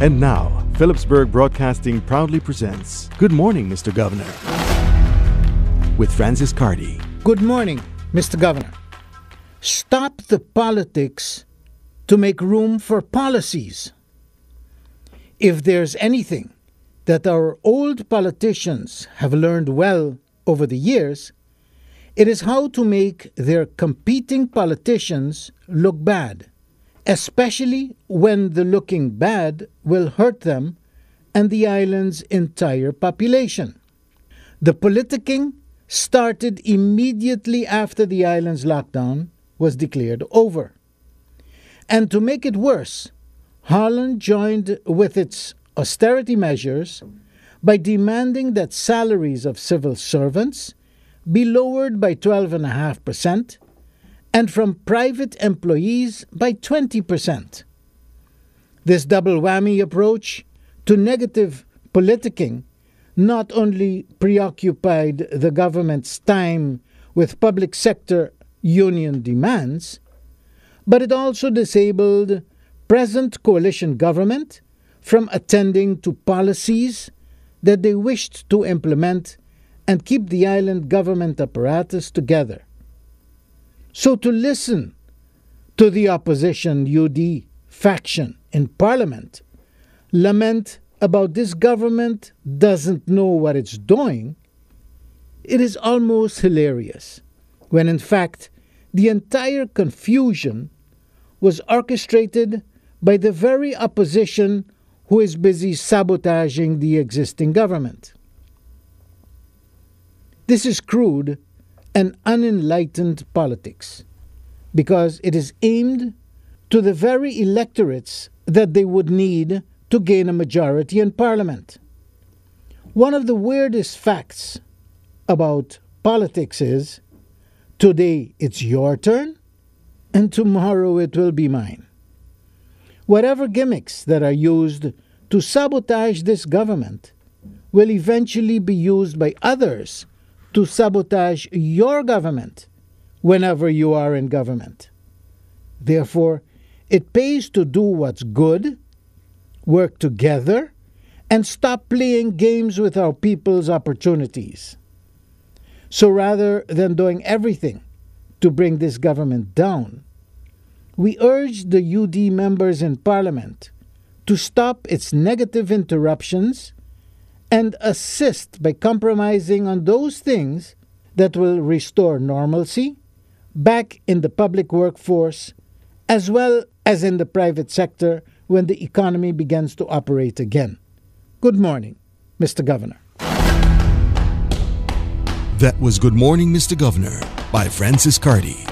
And now, Philipsburg Broadcasting proudly presents Good Morning, Mr. Governor with Francis Carty. Good morning, Mr. Governor. Stop the politics to make room for policies. If there's anything that our old politicians have learned well over the years, it is how to make their competing politicians look bad especially when the looking bad will hurt them and the island's entire population. The politicking started immediately after the island's lockdown was declared over. And to make it worse, Holland joined with its austerity measures by demanding that salaries of civil servants be lowered by 12.5% and from private employees by 20%. This double whammy approach to negative politicking not only preoccupied the government's time with public sector union demands, but it also disabled present coalition government from attending to policies that they wished to implement and keep the island government apparatus together. So to listen to the opposition UD faction in parliament lament about this government doesn't know what it's doing, it is almost hilarious, when in fact the entire confusion was orchestrated by the very opposition who is busy sabotaging the existing government. This is crude and unenlightened politics because it is aimed to the very electorates that they would need to gain a majority in parliament. One of the weirdest facts about politics is today it's your turn and tomorrow it will be mine. Whatever gimmicks that are used to sabotage this government will eventually be used by others to sabotage your government whenever you are in government. Therefore, it pays to do what's good, work together, and stop playing games with our people's opportunities. So rather than doing everything to bring this government down, we urge the UD members in Parliament to stop its negative interruptions and assist by compromising on those things that will restore normalcy back in the public workforce as well as in the private sector when the economy begins to operate again. Good morning, Mr. Governor. That was Good Morning, Mr. Governor by Francis Carty.